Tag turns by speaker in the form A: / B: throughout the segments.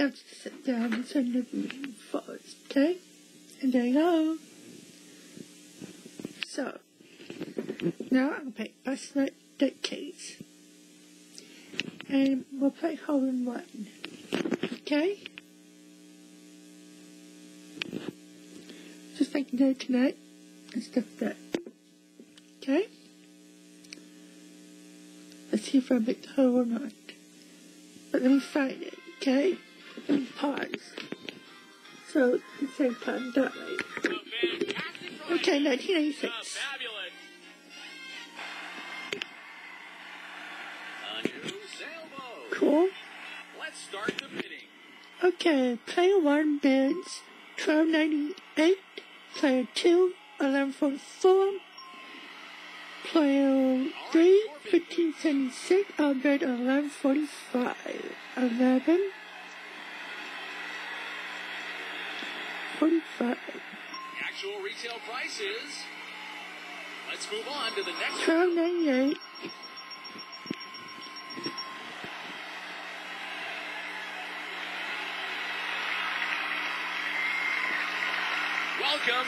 A: You have to sit down and send the first, okay? And there you go. So, now I'll play Best Night Decades. And we'll play Hole in One. Okay? Just like you did tonight and stuff like that. Okay? Let's see if I make the hole or not. But let me find it, okay? Me pause. So, the same time that way. Okay, 1986.
B: Fabulous. A new sailboat.
A: Cool.
B: Let's start the bidding.
A: Okay, player 1 bids 1298, player 2 1144, player 3 1576, I'll bid 1145, 11 45,
B: Actual retail price is. Let's move on to the next
A: 1298,
B: Welcome.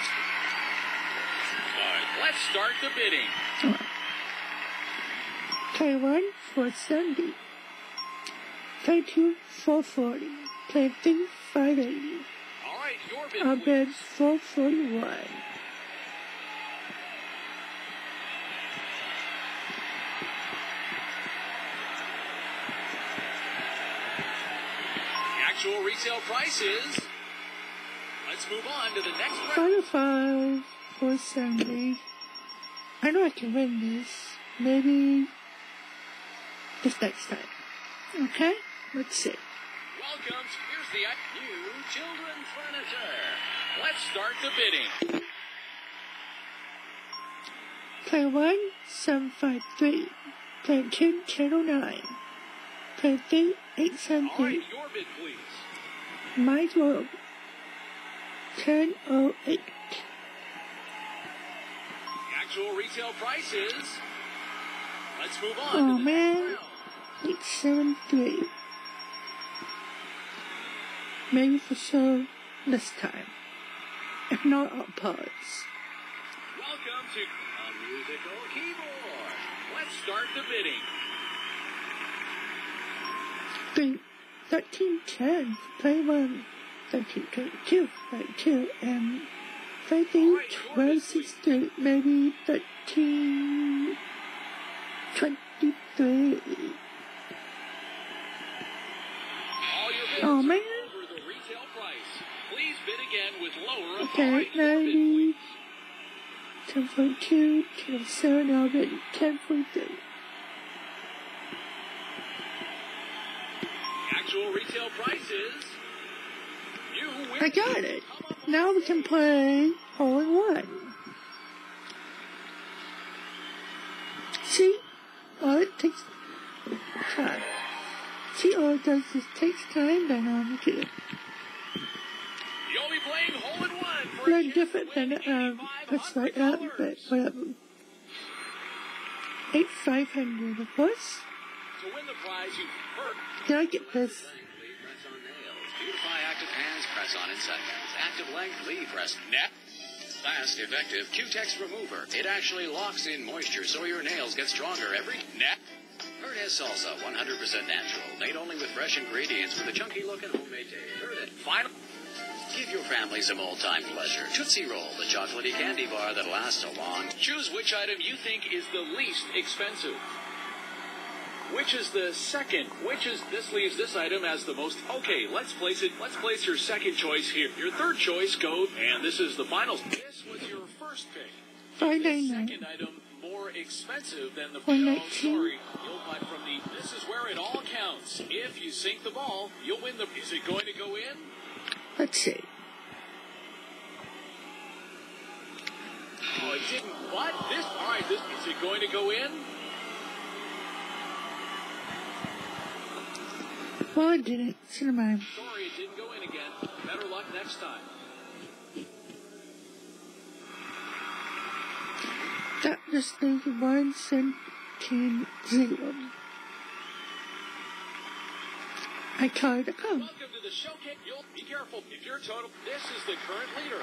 B: All right, let's start the bidding.
A: player 1 470, player 2 440, player 3 580.
B: All right, your bid.
A: I'll
B: please.
A: 441.
B: Actual retail price is. Let's move on to the next.
A: Final five, 470. I know I can win this. Maybe this next time. Okay? Let's see.
B: Welcome. Here's the new children's furniture. Let's start the bidding.
A: Player 1, 753. Player 2, channel 9. Player 3,
B: All right,
A: 873.
B: your bid, please.
A: My World, 1008.
B: Actual retail price is. Let's move on.
A: Oh,
B: the
A: man.
B: Next round.
A: 873. Maybe for sure this time. If not, I'll pause.
B: Welcome to a musical keyboard. Let's start the bidding.
A: Three, 1310, play one, 1322, play two, and 13, 1263, maybe 13, 23.
B: All your oh, bids
A: Oh, man.
B: are over the retail price. Please bid again with lower. All
A: Okay,
B: right, your bid,
A: 90,
B: please.
A: 10.2, 10.7, I'll bet 10.3.
B: Actual retail price is. You win.
A: I got it. Now we can play hole in one. See? All it takes time. See, all it does is takes time, then um, do it.
B: You'll be playing hole in chance
A: different than um, what's like that, but
B: $8,500.
A: whatever. Eight five hundred, of course. Did I get this?
C: Beautify active hands. Press on in seconds. Active length. Leave. Press net. Fast, effective Cutex remover. It actually locks in moisture so your nails get stronger every net. Herdez salsa, 100% natural, made only with fresh ingredients with a chunky look and homemade taste. Herdez. Final. Give your family some old-time pleasure. Tootsie Roll, the chocolatey candy bar that lasts a long.
B: Choose which item you think is the least expensive. Which is the second? Which is this leaves this item as the most? Okay, let's place it. Let's place your second choice here. Your third choice goes, and this is the final. This was your first pick.
A: Five
B: The
A: nine nine.
B: second item more expensive than the
A: One
B: no, sorry. You'll buy from the. This is where it all counts. If you sink the ball, you'll win the. Is it going to go in?
A: Let's see.
B: Oh, it didn't. What? This? All right. This is it going to go in?
A: Well, it didn't. Never mind.
B: Sorry, it didn't go in again. Better luck next time.
A: That just leaves one seventeen zero. iCar.com.
B: Welcome to the showcase. You'll be careful if you're total. This is the current leader.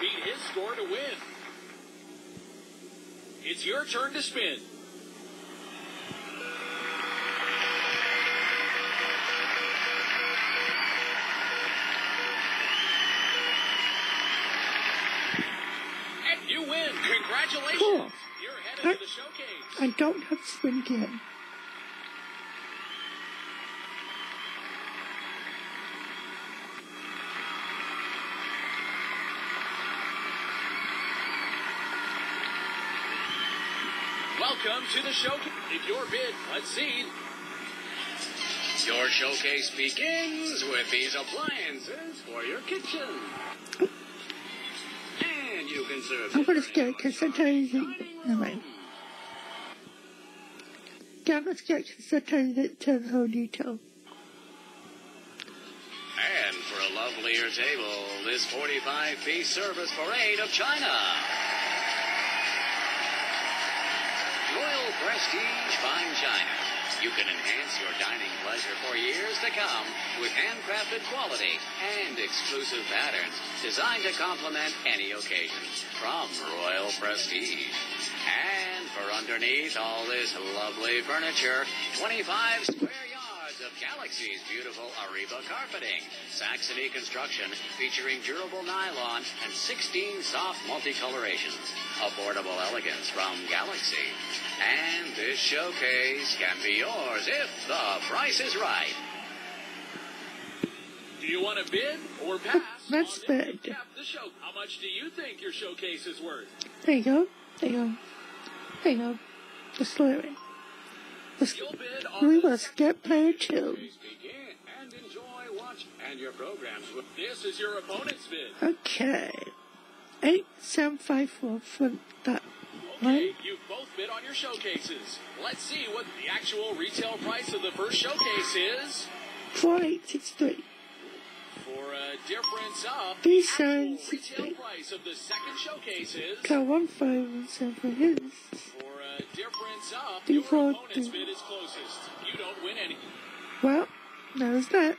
B: Beat his score to win. It's your turn to spin. And you win. Congratulations.
A: Cool.
B: You're headed to the showcase.
A: I don't have to spin again.
B: Welcome to the showcase. If your bid, let's see.
C: Your showcase begins with these appliances for your kitchen. And you can serve
A: I'm gonna
C: in
A: because sometimes never mind. Yeah, I'm gonna skip because sometimes it tells the whole detail.
C: And for a lovelier table, this 45-piece service parade of China. Royal Prestige Fine China. You can enhance your dining pleasure for years to come with handcrafted quality and exclusive patterns designed to complement any occasion from Royal Prestige. And for underneath all this lovely furniture, 25 square of Galaxy's beautiful Ariba carpeting. Saxony construction featuring durable nylon and 16 soft multicolorations. Affordable elegance from Galaxy. And this showcase can be yours if the price is right.
B: Do you want to bid or pass?
A: Let's bid.
B: The show. How much do you think your showcase is worth?
A: There you go. There you go. There you go. Just slow it. Let's,
B: You'll bid on
A: we
B: must
A: get paid player two.
B: Please begin and enjoy watch and your programs. with- This is your opponent's bid.
A: Okay. Eight seven five four for that
B: Okay,
A: one.
B: you both bid on your showcases. Let's see what the actual retail price of the first showcase is.
A: Four eight six three.
B: For a difference of
A: Three
B: the actual
A: seven six
B: retail price of the second showcase is.
A: Got one five one seven for his.
B: For a difference of your opponent's bid is closest. You don't win any.
A: Well, that was that.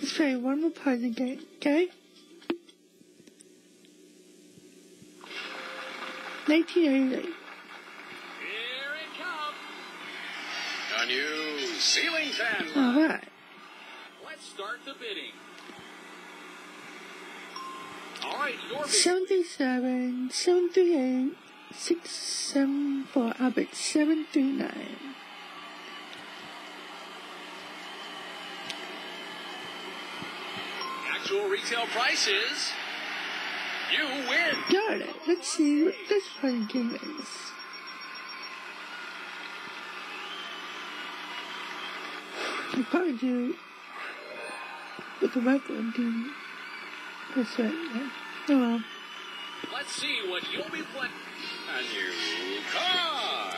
A: Let's play one more part of the game, okay? 1988.
B: Here it comes.
C: A new ceiling fan
A: All right.
B: Let's start the bidding. All right, your bid.
A: 77, 738, 674, Albert 739.
B: Actual retail price is. You win.
A: Got it. Let's see what this fun game is. I probably do with the regular do That's right now. Oh well.
B: Let's see what you'll be playing. A new card.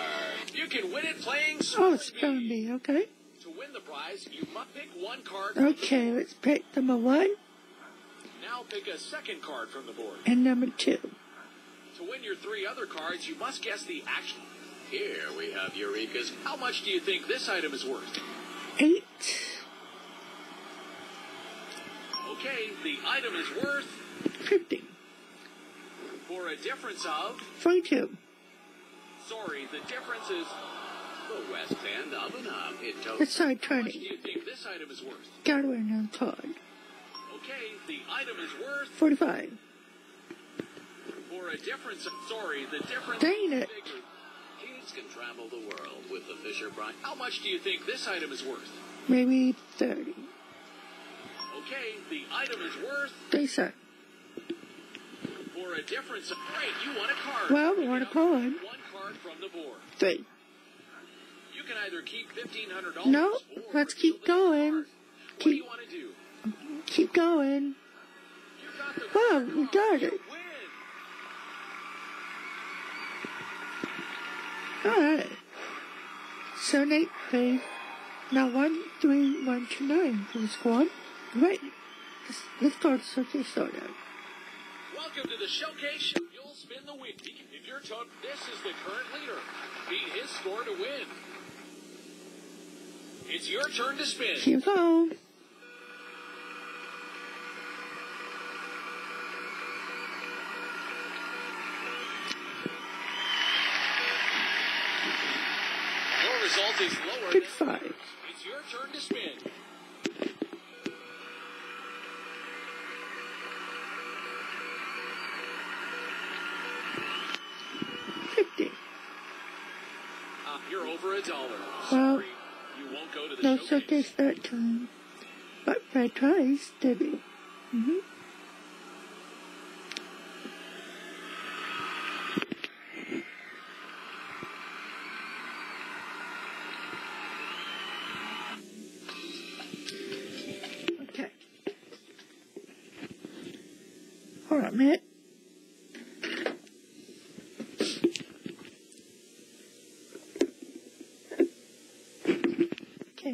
B: You can win it playing
A: Oh, it's found
B: Me.
A: okay.
B: To win the prize, you must pick one card.
A: Okay, let's pick number one
B: Now pick a second card from the board.
A: and number two.
B: To win your three other cards, you must guess the actual. Here we have Eureka's. How much do you think this item is worth?
A: Eight,
B: Okay, the item is worth
A: fifty,
B: for a difference of.
A: forty-two.
B: Sorry, the difference is
C: The West End Oven Hub. It totals
A: Let's try
B: How much do you think this item is worth?
A: Gotta win another card.
B: Okay, the item is worth
A: Forty-five.
B: for a difference. Of, sorry, the difference.
A: Dang it.
B: Bigger.
C: Can travel the world with the Fisher Price.
B: How much do you think this item is worth?
A: Maybe thirty.
B: Okay, the item is worth
A: Thirty-seven.
B: for a difference. Of, great, you want a card.
A: Well, we want a card.
B: One card from the board.
A: Three.
B: You can either keep fifteen hundred dollars.
A: No, let's keep going.
B: What do you
A: Keep
B: want to do?
A: keep going.
B: You got the
A: Wow,
B: card.
A: we got it. Alright. Seven, eight, three. Now one, three, one, two, nine for the squad. Right. Let's, let's go to Circuit Soda.
B: Welcome to the showcase. You'll spin the wheel. If you're took, this is the current leader. Beat his score to win. It's your turn to spin.
A: Keep on.
B: Your
A: Good
B: than. It's your turn to spin.
A: Fifty.
B: Uh, you're over a dollar.
A: Well,
B: Sorry, you won't go to the
A: No
B: showcase.
A: showcase that time. But I twice, Debbie. Mm-hmm.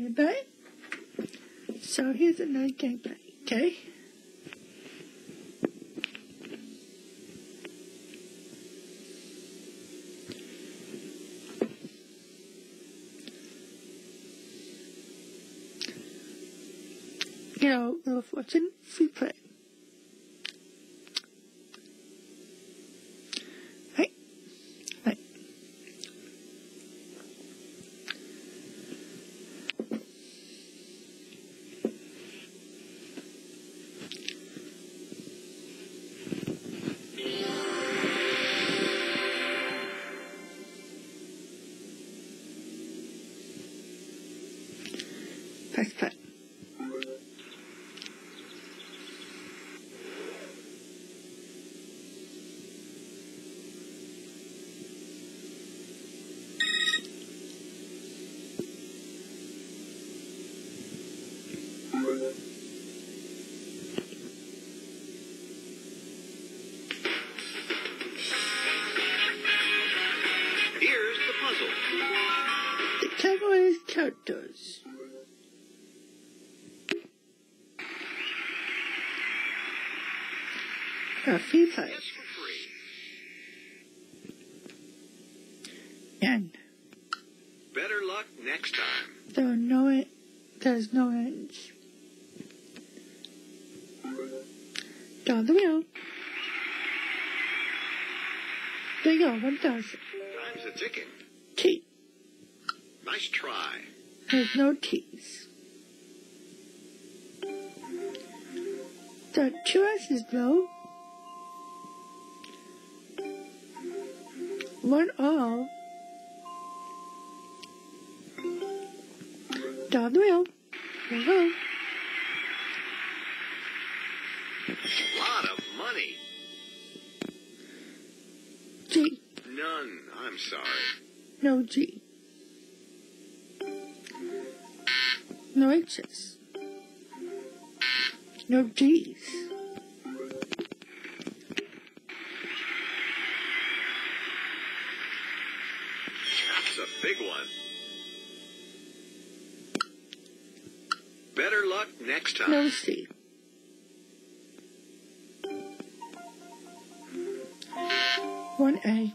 A: Okay. So here's another gameplay, okay? You know, of Fortune,
D: Here's the puzzle.
A: The is characters. A free play.
D: Yes, for free.
A: And
D: Better luck next time.
A: there are no en- there's no ends. Down the wheel. There you go, 1,000.
D: Time's a ticking.
A: T.
D: Nice try.
A: There's no T's. The two S's though. One O. Down the wheel. There you go.
D: Lot of money.
A: G.
D: None. I'm sorry.
A: No G. No H's. No G's.
D: That's a big one. Better luck next time.
A: No C. One A.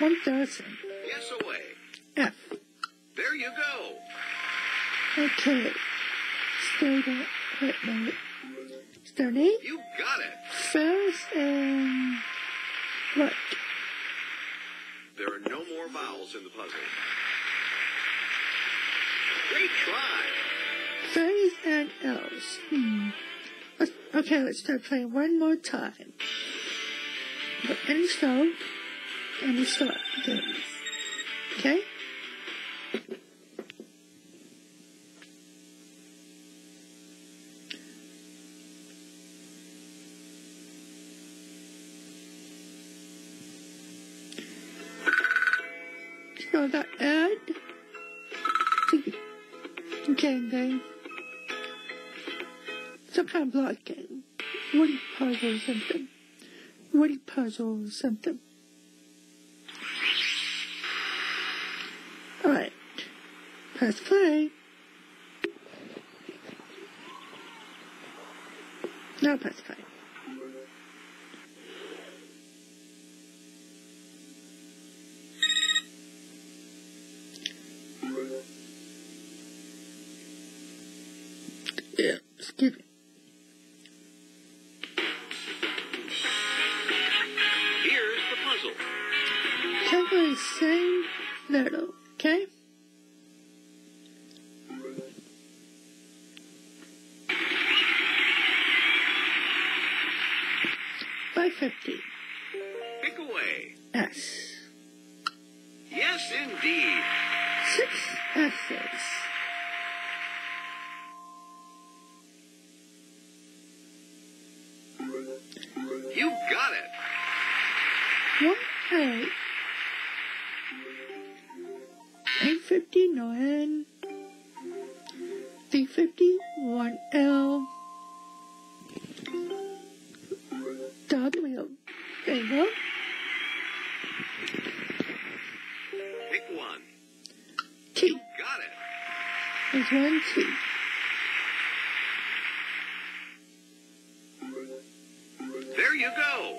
A: One thousand.
D: Yes, away.
A: F.
D: There you go.
A: Okay. Start at wait a minute. Eight.
D: You got it.
A: First and what?
D: There are no more vowels in the puzzle. Great try.
A: Fairies and elves. Hmm. Let's, okay, let's start playing one more time. But any slow, any short games. Okay? So that add. Okay, then. Some kind of block game. Woody puzzle or something. Woody puzzle or something. Alright. Press play. Now press play.
D: The
A: same letter, okay? There's one T.
D: There you go.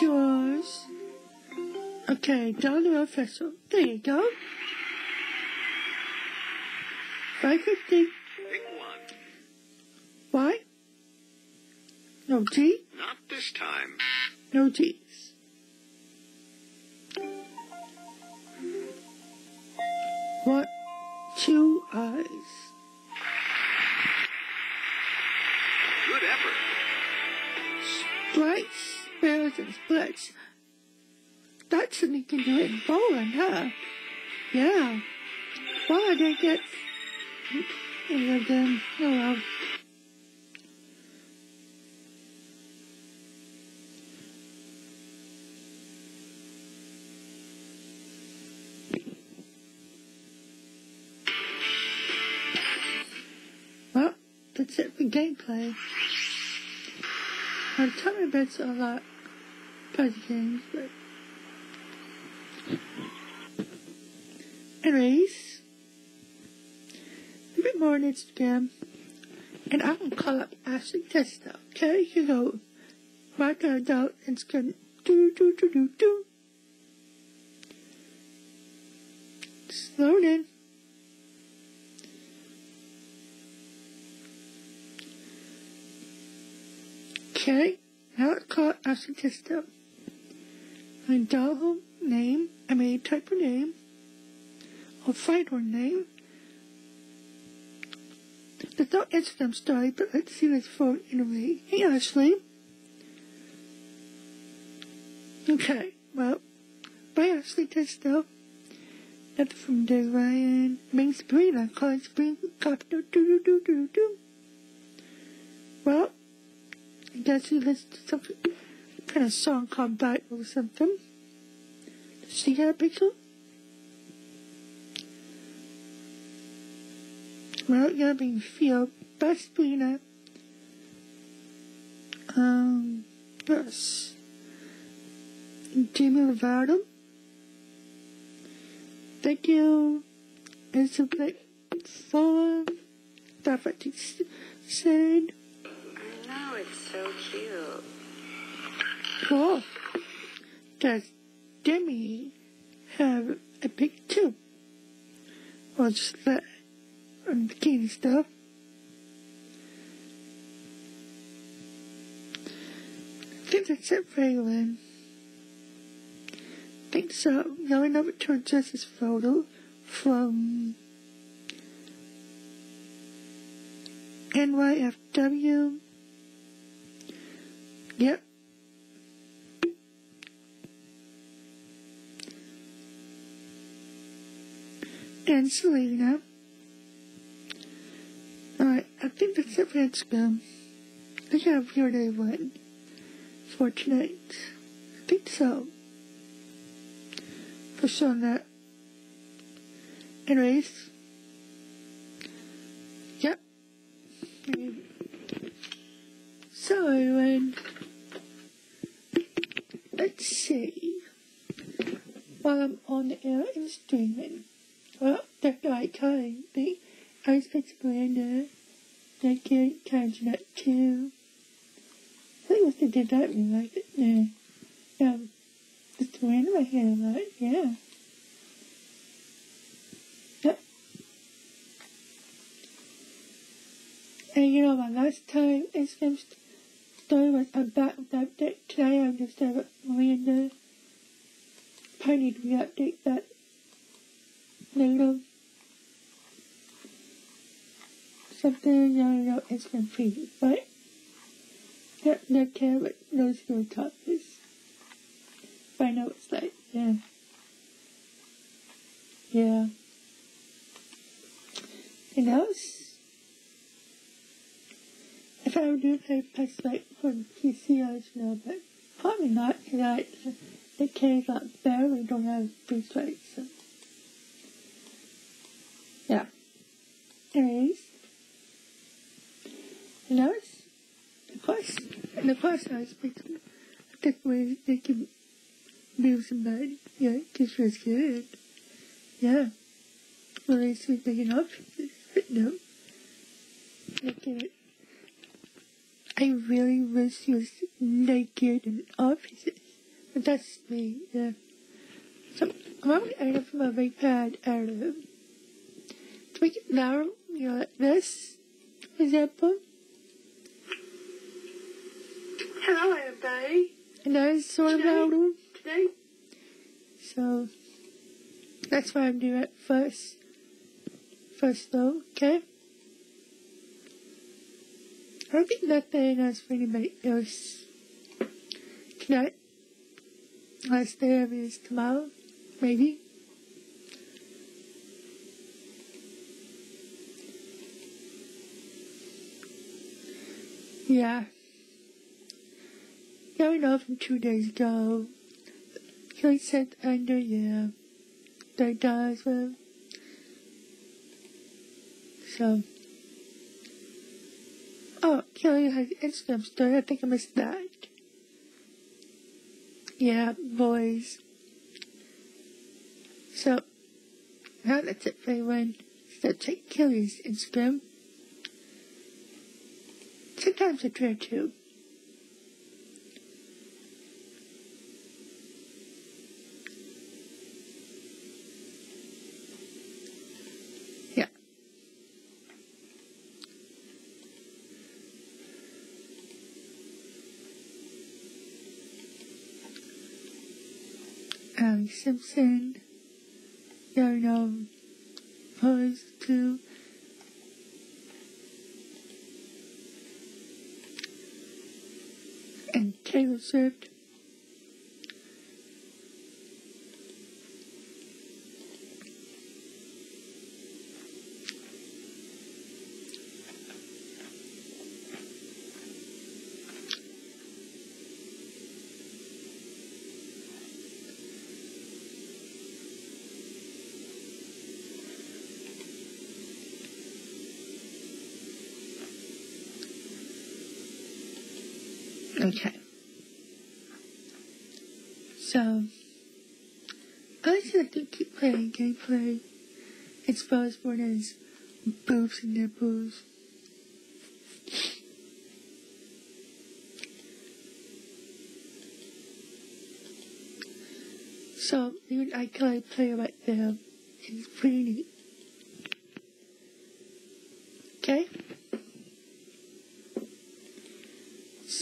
A: Yours. Okay, dollar official. There you go. Five fifty.
D: Pick one.
A: Why? No T.
D: Not this time.
A: No T's. Eyes.
D: Good effort.
A: Sprites, sparrows, and splits. That's something you can do in bowling, huh? Yeah. Why I didn't get any of them? Oh well. Well, gameplay. I'll tell my bits a lot puzzle games, but anyways, a bit more on Instagram, and I'm gonna call up Ashley Testa. Okay, you go. Mark her out and it's do do do do do. Slow in. Okay, now it's called. I dial her name, I mean type her name, or find her name. There's no Instagram story, but let's see this phone anyway. Hey Ashley. Okay, well, bye Ashley Testa. That's from Dave Ryan. Main Sabrina, calling Spring Cop do do do do do do. Well, I guess you listen to some kind of song called Bite or something. See that picture? Well, you're gonna be feel best Sabrina. Um, yes. Demi Lovato. Thank you. It's a bit full of stuff I said.
E: I know, it's so cute.
A: Cool. Does Demi have a pic too? Or just that um, and bikini stuff? I think that's it for. I think so. The only number turns us this photo from NYFW. Yep. And Selena. Alright, I think that's it for Instagram. I have your day one for tonight. I think so. For sure that. Anyways. Yep. So, um, let's see. While I'm on the air and streaming, Well, that's not kind. They, I was there. They kind of that too. I think what they did that me like it. Yeah. Um, ran my hair like, yeah. Yep. And you know, my last time Instagram story was about that update. Today I'm just about Miranda. I need to update that. Something I don't know Instagram feed, but not, not care what those who is. But I know it's like, yeah. Yeah. And else? If I would do play past like on PC, I would know, but probably not, because I, the kids there, we don't have free strikes, so. Yeah. Anyways. And that was the course. And the course I was basically, I think we, they can somebody, yeah, just was good. Yeah. Well, they sweet big enough, but no. Look at it. I really wish he was naked in offices. But that's me, yeah. So I'm to edit from my iPad out of him. To make it narrow, you know, like this, for example.
E: Hello, everybody.
A: And that is sort of him.
E: Today,
A: So that's why I'm doing it first. First though, okay? I don't think nothing else for anybody else tonight. Last day of it is tomorrow, maybe. Yeah. Yeah, I know from two days ago. Kelly sent under, yeah. That does, well. So. Oh, Kelly has Instagram story. I think I missed that. Yeah, boys. So, now that's it for everyone. So check Kelly's Instagram. Sometimes I try to. Yeah. Simpson, Yarno, um, Pose 2, and Taylor Swift. Okay. So, I just like to keep playing gameplay. It's supposed for his boobs and nipples. So, even I can play right there. It's pretty neat. Okay?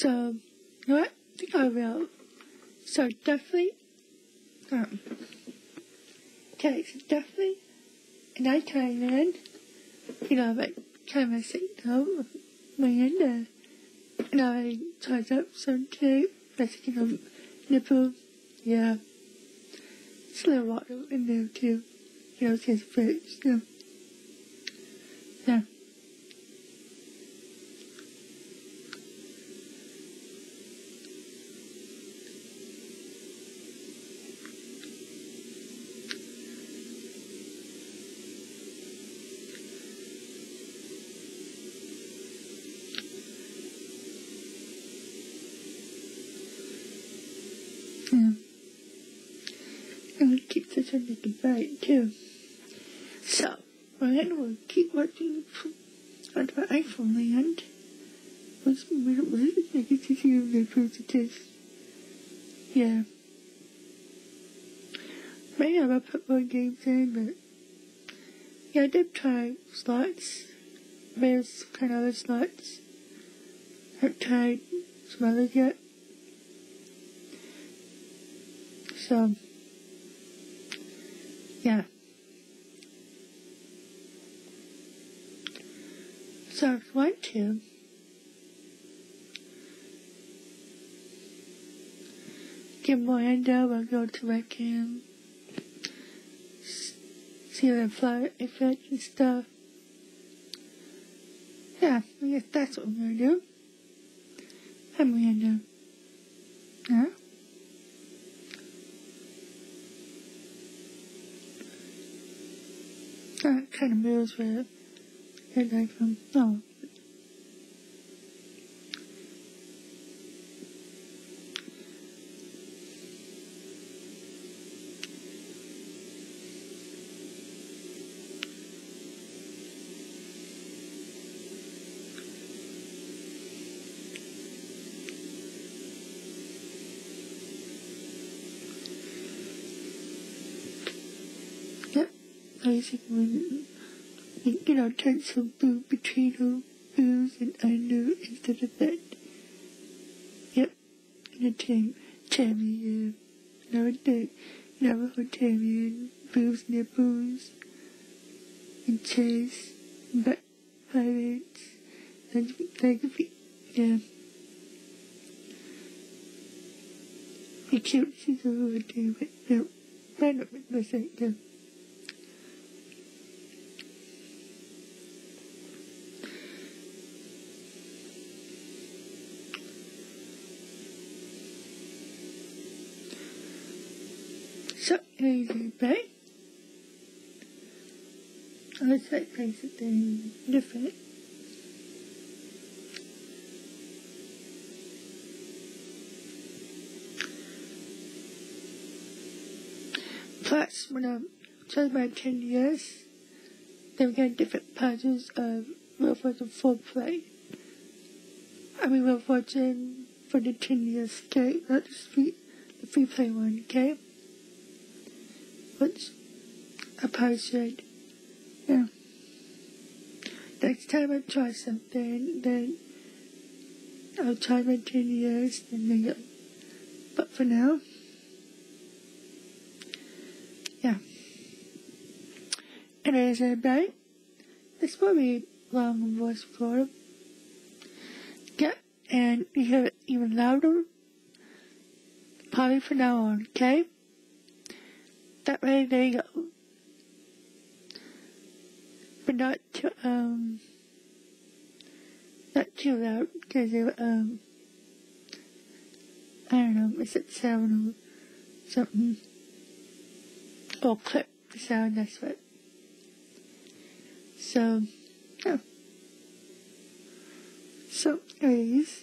A: So, you know what? I think I will. So definitely, um, okay, so definitely, and I came in, you know, like, kind of say, no, Miranda, and I tied up some tape, basically, you nipple, yeah. It's a little water in there too, you know, it's fruits, you know. Yeah. We the bite too. So, Ryan will keep watching on my iPhone land. The it? I get to see the positive. Yeah. Maybe I'll put more games in, but yeah, I did try slots. Some kind of other slots. Haven't tried some others yet. So, yeah. So you want to, get more endo, I'll go to my cam, see the flower effect and stuff. Yeah, I guess that's what I'm gonna do. I'm gonna do. Yeah. Kind of moves where it. Like from oh basically, you know, turn some blue between booze and under instead of that. Yep, and a tam, Tammy, uh, the, Navajo Tammy and near booze, and chase, but pirates, and like, yeah. Be cute, she's over there, but no, I don't make no. Easy bay. Like place it in different. Plus, when I'm talking about 10 years, they were getting different puzzles of Real Fortune 4 play. I mean, Real Fortune for the 10 years, okay? Not the free, the free play one, okay? Probably should, yeah. Next time I try something, then I'll try my 10 years, then maybe. But for now, yeah. Anyways, everybody, this will be long voice for Yeah, and you hear it even louder, probably from now on, okay? That way, there you. But not too, um, not too loud, because it, um, I don't know, miss it sound or something. Or clip the sound, that's what. So, yeah. So, anyways,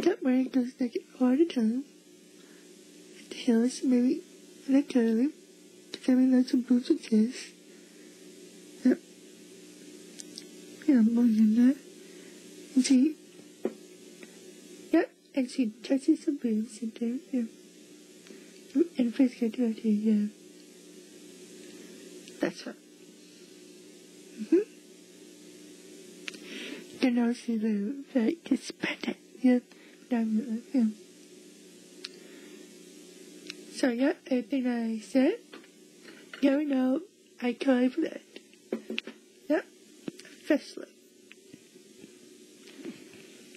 A: that way it goes like it all the time. The hills, maybe, literally, becoming lots of this. Yep. Yeah, more than that. And she, yep, and she touches some boobs and there, yeah. And face get dirty, yeah. That's right. Mm-hmm. Then I'll see the very Hispanic, yeah. Down yeah. So yeah, everything I said, you know, I covered it. Yep, officially.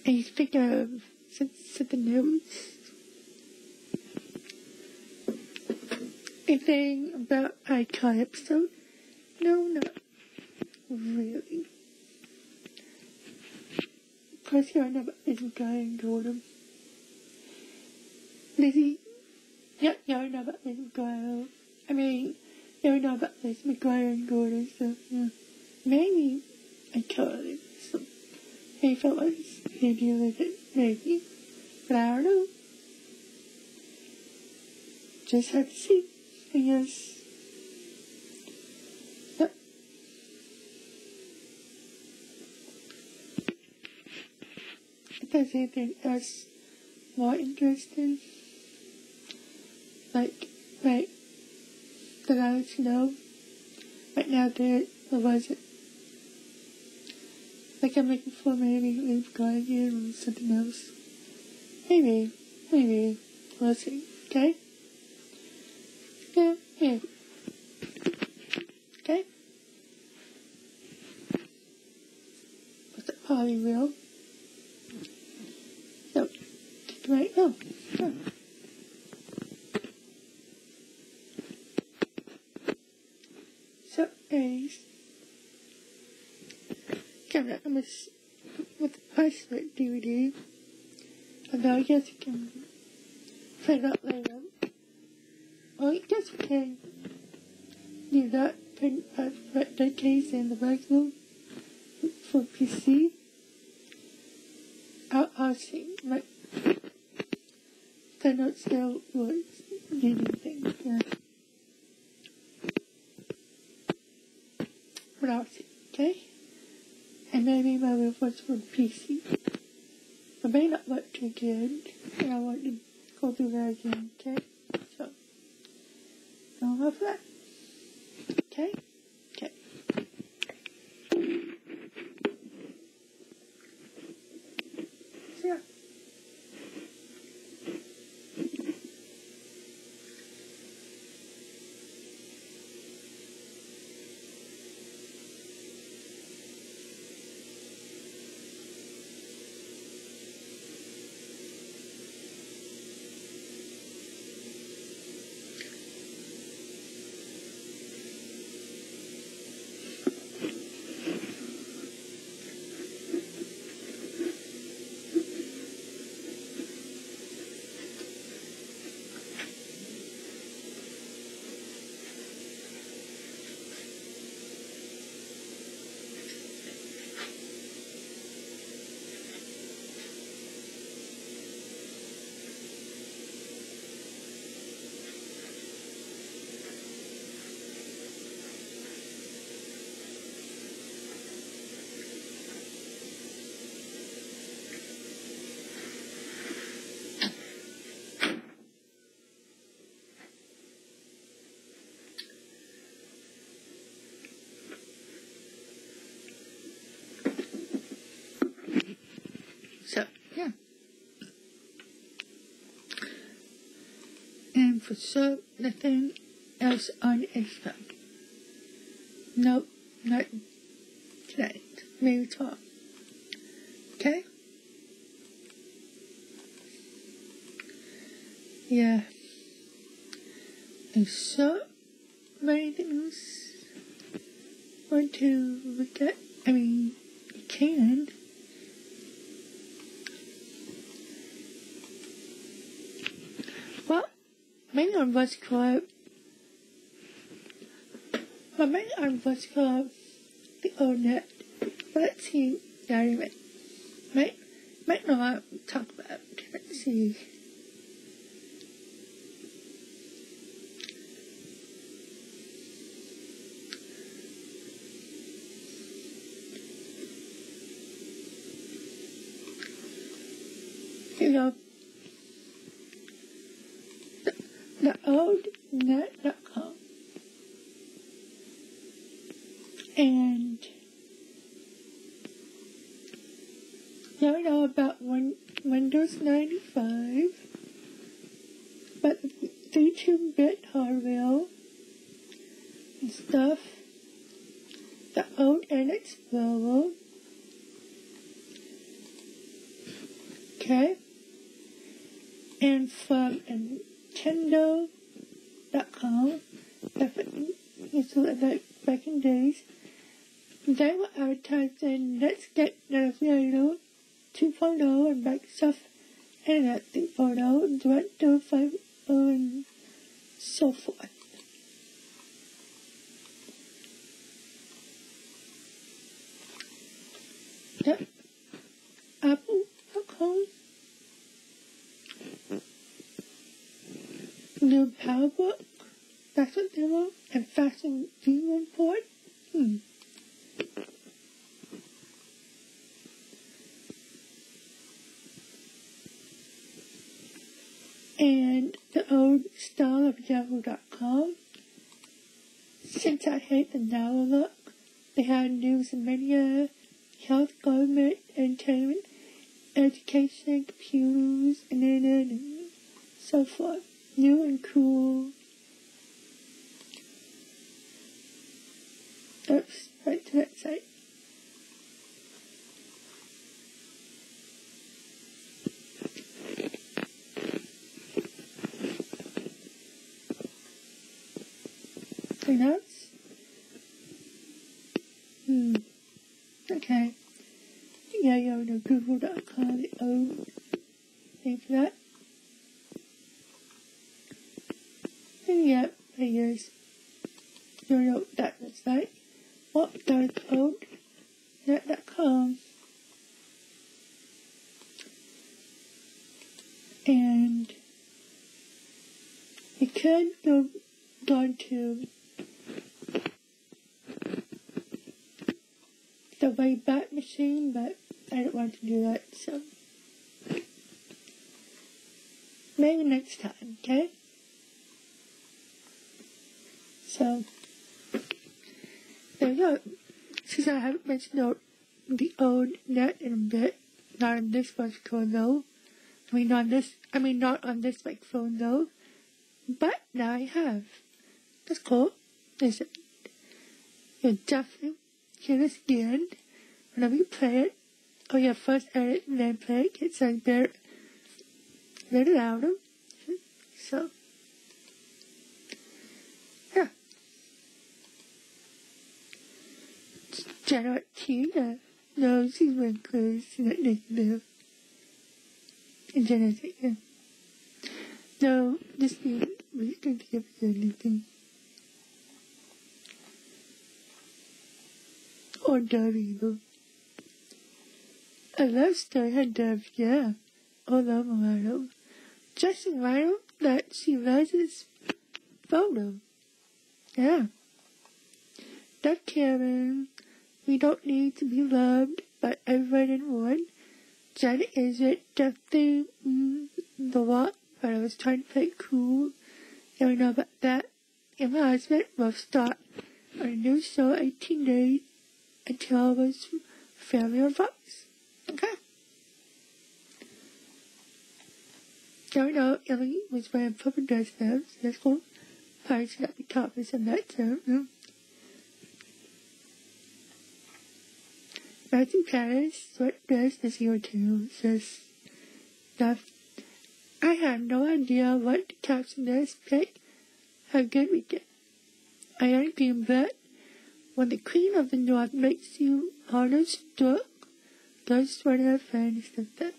A: And you speak of the notes, anything about icon episode? No, not really. Plus, you know about Lizzie Guy and Gordon. Lizzie, you, you already know about Lizzie McGuire. I mean, you already know about Lizzie McGuire and Gordon, so, you maybe I totally some Hey fellas, maybe a little maybe, but I don't know. Just have to see, I guess. If there's anything else more interesting. Like, right, that I let you know. Right now there, or was it? Like I'm looking for maybe Leaf Guardian or something else. Maybe, maybe, we'll see, okay? Yeah, yeah. Okay? What's that probably real? No, right, no, no. So, anyways, coming up with, with the Postmate DVD, although I guess you can it up later. Well, I guess we can do that, put the case in the regular for PC. I'll, I'll see, but they're not still was doing anything, yeah. But I'll see, okay? And maybe for PC. It may not look too good, and I want to go through that again, okay? So, I'll have that. Okay? Okay. So, yeah. So, yeah. And for sure, nothing else on Instagram. Nope, not tonight. Maybe tomorrow. Okay? Yeah. And so many things want to look at. I mean, you can. Well, on Buzz Club. Maybe on Buzz Club, the old net. Let's see, Diamond. Might, might to talk about. Let's see. You know, the old net.com. And now I know about Win- Windows 95, but the 32-bit hardware and stuff, the old Internet Explorer, okay, and from Nintendo.com, it's like back in days, they were advertising Netscape Navigator 2.0 and Microsoft Internet 3.0, Director 5 and so forth. Yep. Apple.com. New PowerBook. They were. And Fasten V report. Hmm. And the old style of yahoo.com. Since I hate the now look, they have news and media, health, government, entertainment, education, computers, internet, and so forth. New and cool. Oops, right to that site. Peanuts? Hmm. Okay. Yeah, yeah, no, google.com, the O. Thank for that. And yeah, I use your note that website. What does. And you could go down to the Wayback Machine, but I don't want to do that, so maybe next time, okay? So, there you go. Since I haven't mentioned the, old net in a bit, not on this microphone though. I mean, on this, I mean, not on this microphone though. But now I have. That's cool. Is it? You're definitely hear this again whenever you play it. Oh yeah, first edit and then play it. Get some better, better louder. So, yeah. Janet Tina knows she's been close to that nickname. And genetic, yeah. No, this thing, we don't give anything. Or either. I and Dove, yeah. Love Milano. Just Milano that she this photo. Yeah. That Kevin, we don't need to be loved by everyone in one. Janet isn't definitely mm, the lot, but I was trying to play cool. We know about that. And my husband will start a new show 18 days until I was on Fox. Okay. Now we know Ellie was wearing purple dress so that's cool. Probably should not be topless in that term. Matthew Paris, what dress this year too, says stuff. I have no idea what to caption this, but have a good weekend. I am being bet when the Queen of the North makes you understood, that's what her friends said that.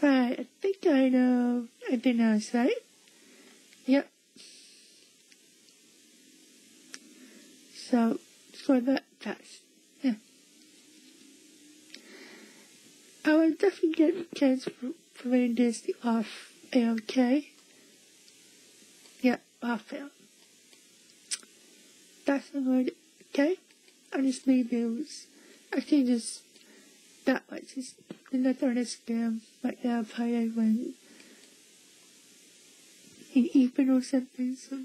A: Right, I think I know anything else, right? Yep. So, for that test, yeah. I will definitely get a chance for, for this off AOK. Yeah, off That's word, okay? I just made those. Actually, just that much. Just another Instagram right now, probably when in even or something, so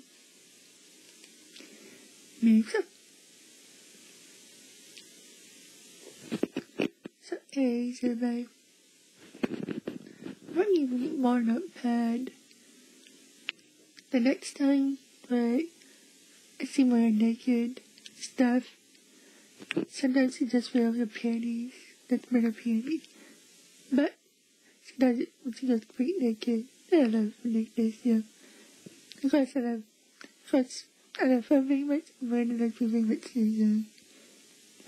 A: maybe so. So, hey, everybody. I don't even want a pad. The next time, I see more naked stuff. Sometimes she just wears her panties, that's better panties. But when she goes complete naked. I love nakedness, yeah. Of course, I love, of course, I love her very much, but I love her very much yeah.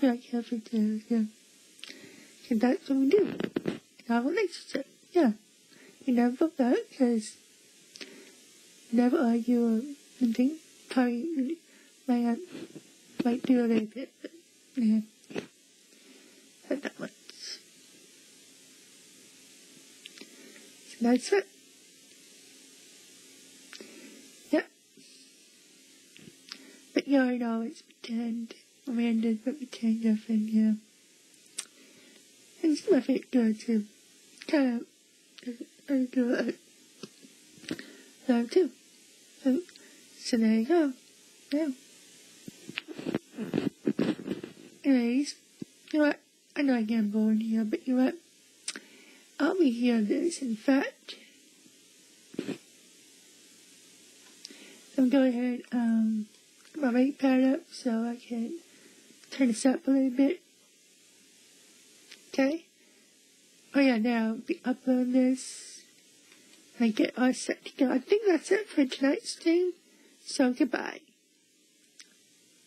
A: I like her for too, yeah. And that's what we do in our relationship, yeah. We never that, because never argue or anything. Probably might, might do a little bit, but yeah. Not that much. So that's it. Yep. But yeah, I know it's pretend. Amanda's but pretend nothing, yeah. And it's nothing good to kind of I do it. So too. So, so there you go. Yeah. Anyways, you know what? I know I get bored here, but you know what? I'll be here this. In fact, I'm going ahead um my rate pad up so I can turn this up a little bit. Okay? Oh yeah, now be uploading this and I get all set to go. I think that's it for tonight's stream. So goodbye.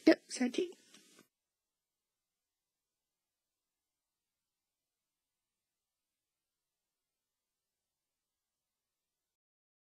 A: Yep, setting.